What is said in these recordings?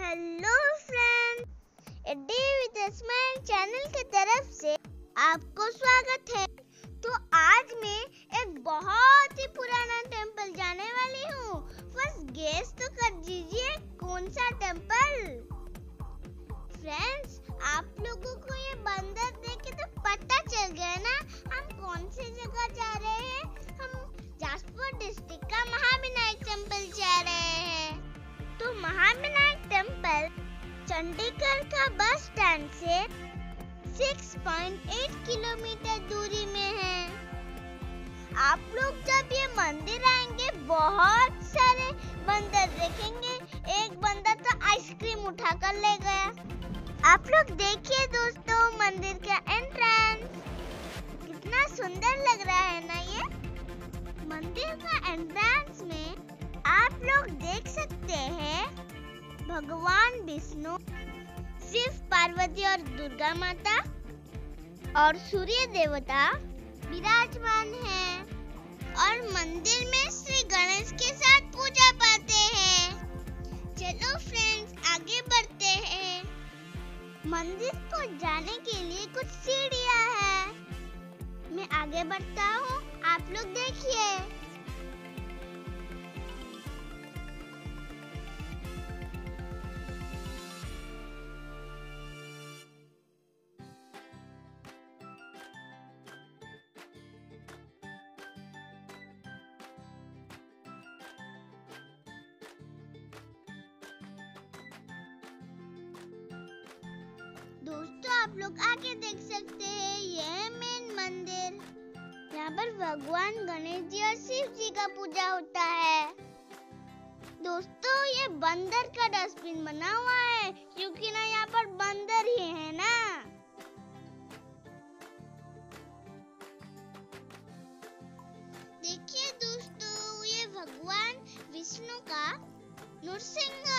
Hello friends a day with smile channel की तरफ़ से आपको स्वागत है। तो आज मैं एक बहुत ही पुराना टेंपल जाने वाली हूँ। फ़र्स्ट गेस तो कर दीजिए, कौन सा टेंपल फ्रेंड्स आप लोगों को ये बंदर देख के तो पता चल गया ना, हम कौन सी जगह जा चंडीगढ़ का बस स्टैंड से 6.8 किलोमीटर दूरी में है। आप लोग जब ये मंदिर आएँगे, बहुत सारे बंदर देखेंगे। एक बंदर तो आइसक्रीम उठा कर ले गया। आप लोग देखिए दोस्तों विष्णु, शिव पार्वती और दुर्गा माता और सूर्य देवता विराजमान है और मंदिर में श्री गणेश के साथ पूजा पाते हैं। चलो फ्रेंड्स आगे बढ़ते हैं। मंदिर को जाने के लिए कुछ सीढ़ियाँ हैं। मैं आगे बढ़ता हूँ, आप लोग देखिए। लोग आके देख सकते हैं, ये है मेन मंदिर। यहाँ पर भगवान गणेश जी और शिव जी का पूजा होता है। दोस्तों, ये बंदर का डस्टबिन बना हुआ है, क्योंकि ना यहाँ पर बंदर ही है ना। देखिए दोस्तों, ये भगवान विष्णु का नृसिंह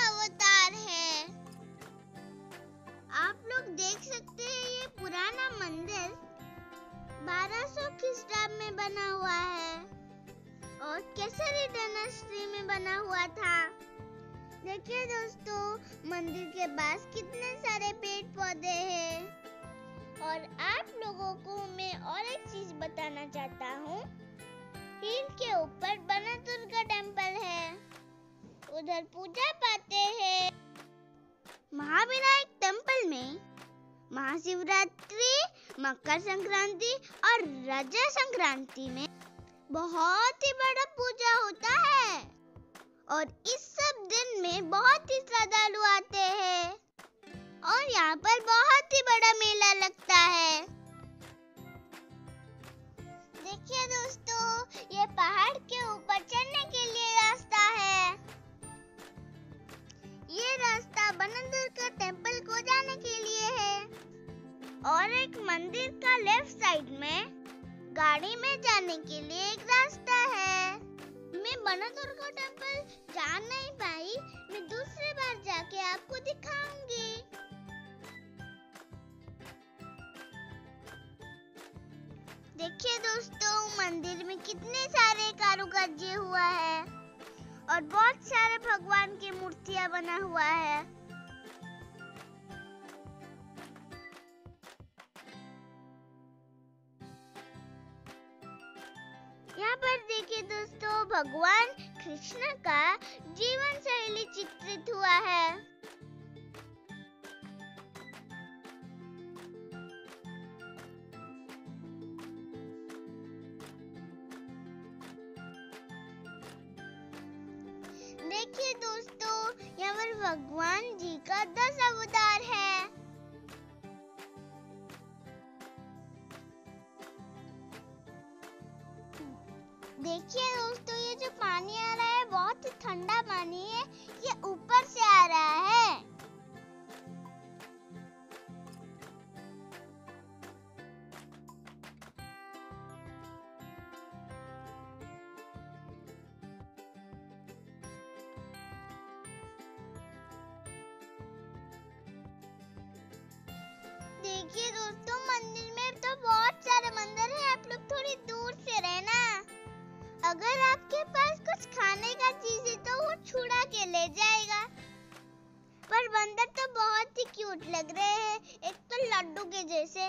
1200 ख्रीष्टाब में बना हुआ है? और केसरी डायनेस्टी में बना हुआ था? देखिए दोस्तों, मंदिर के पास कितने सारे पेड़ पौधे हैं। और आप लोगों को मैं और एक चीज़ बताना चाहता हूँ। हिल के ऊपर बना दुर्गा टेंपल है। उधर पूजा पाते हैं। महाविनायक टेंपल में महाशिवरात्रि मकर संक्रांति और रजा संक्रांति में बहुत ही बड़ा पूजा होता है। और इस सब दिन में बहुत ही श्रद्धालु आते हैं। और यहाँ पर बहुत ही बड़ा मेला लगता है। देखिए दोस्तों, ये पहाड़ के ऊपर चढ़ने के लिए रास्ता है। ये रास्ता बनंदुर का है और एक मंदिर का लेफ़्ट साइड में गाड़ी में जाने के लिए एक रास्ता है। मैं बनंदुर का टेंपल जा नहीं पाई। मैं दूसरी बार जाके आपको दिखाऊँगी। देखिए दोस्तों, मंदिर में कितने सारे कारुकार्य हुआ है और बहुत सारे भगवान की मूर्तियाँ बना हुआ है। भगवान कृष्ण का जीवन शैली चित्रित हुआ है। देखिए दोस्तों, यहाँ पर भगवान जी का दस अवतार है। देखिए दोस्तों, ये जो पानी आ रहा है, बहुत ही ठंडा पानी है। ये ऊपर से आ रहा है। देखिए दोस्तों, मंदिर में तो बहुत सारे मंदिर हैं। आप लोग थोड़ी दूर से रहना अगर आपके पास कुछ खाने का चीज़ है तो वो छुड़ा के ले जाएगा। पर बंदर तो बहुत ही क्यूट लग रहे हैं, एक तो लड्डू के जैसे।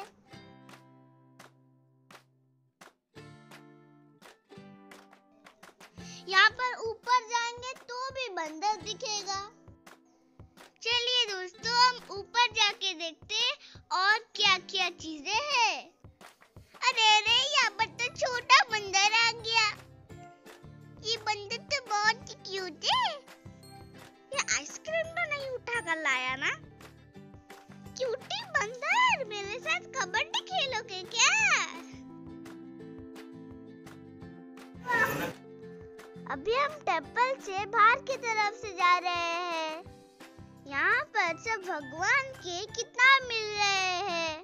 यहाँ पर ऊपर जाएँगे तो भी बंदर दिखेगा। चलिए दोस्तों, हम ऊपर जाके देखते हैं और क्या क्या चीज़ें हैं। लाया ना? क्यूटी बंदर, मेरे साथ कबड्डी खेलोगे क्या? अभी हम टेंपल से बाहर की तरफ़ से जा रहे हैं। यहाँ पर सब भगवान के किताब मिल रहे हैं।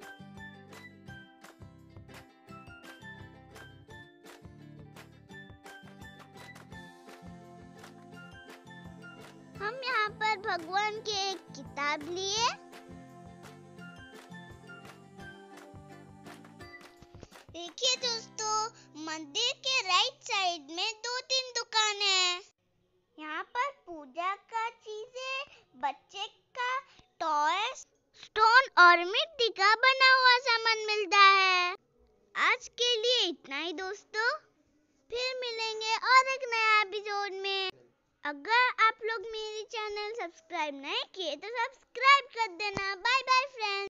हम यहाँ पर भगवान के एक किताब लिए। देखिए दोस्तों, मंदिर के राइट साइड में दो तीन दुकान है। यहाँ पर पूजा का चीज़ें, बच्चे का टॉयज स्टोन और मिट्टी का बना हुआ सामान मिलता है। आज के लिए इतना ही दोस्तों। फिर मिलेंगे और एक नया एपिसोड में। अगर आप लोग मेरे चैनल सब्सक्राइब नहीं किए तो सब्सक्राइब कर देना। Bye bye friends.